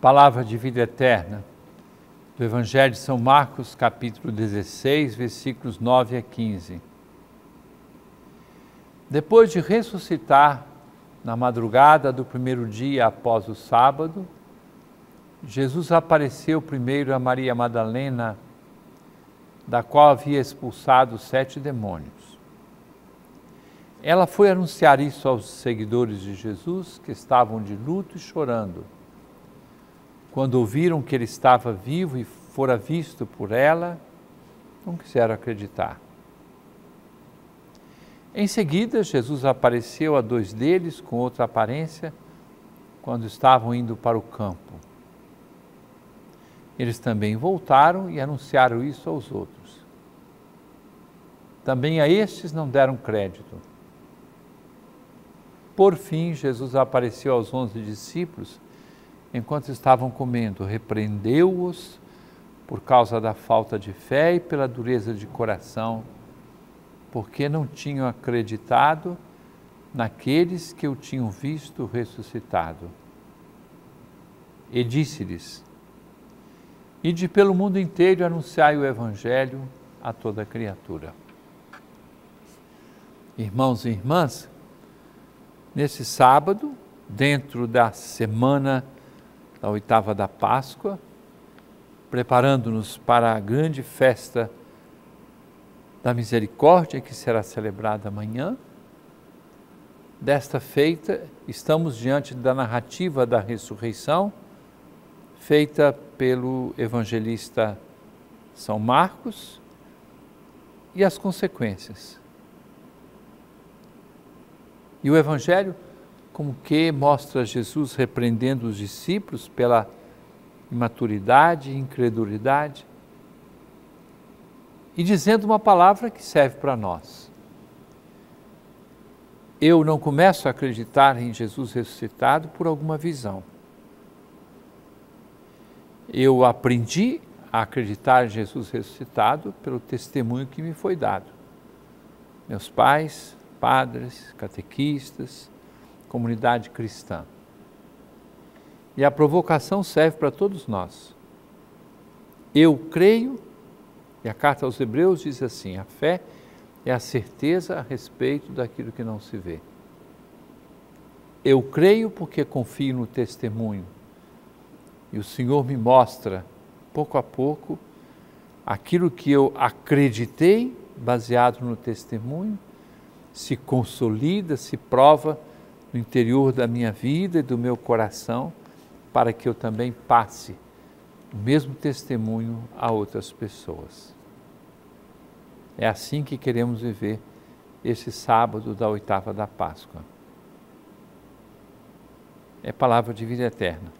Palavra de vida eterna, do Evangelho de São Marcos, capítulo 16, versículos 9 a 15. Depois de ressuscitar na madrugada do primeiro dia após o sábado, Jesus apareceu primeiro a Maria Madalena, da qual havia expulsado sete demônios. Ela foi anunciar isso aos seguidores de Jesus, que estavam de luto e chorando quando ouviram que ele estava vivo e fora visto por ela, não quiseram acreditar. Em seguida, Jesus apareceu a dois deles com outra aparência quando estavam indo para o campo. Eles também voltaram e anunciaram isso aos outros. Também a estes não deram crédito. Por fim, Jesus apareceu aos onze discípulos enquanto estavam comendo, repreendeu-os por causa da falta de fé e pela dureza de coração, porque não tinham acreditado naqueles que o tinham visto ressuscitado. E disse-lhes: Ide pelo mundo inteiro anunciai o Evangelho a toda criatura. Irmãos e irmãs, nesse sábado, dentro da semana da oitava da Páscoa, preparando-nos para a grande festa da misericórdia que será celebrada amanhã. Desta feita, estamos diante da narrativa da ressurreição, feita pelo evangelista São Marcos, e as consequências. E o Evangelho como que mostra Jesus repreendendo os discípulos pela imaturidade incredulidade e dizendo uma palavra que serve para nós. Eu não começo a acreditar em Jesus ressuscitado por alguma visão. Eu aprendi a acreditar em Jesus ressuscitado pelo testemunho que me foi dado. Meus pais, padres, catequistas, comunidade cristã. E a provocação serve para todos nós. Eu creio, e a carta aos Hebreus diz assim: a fé é a certeza a respeito daquilo que não se vê. Eu creio porque confio no testemunho. E o Senhor me mostra, pouco a pouco, aquilo que eu acreditei, baseado no testemunho, se consolida, se prova no interior da minha vida e do meu coração, para que eu também passe o mesmo testemunho a outras pessoas. É assim que queremos viver esse sábado da oitava da Páscoa. É palavra de vida eterna.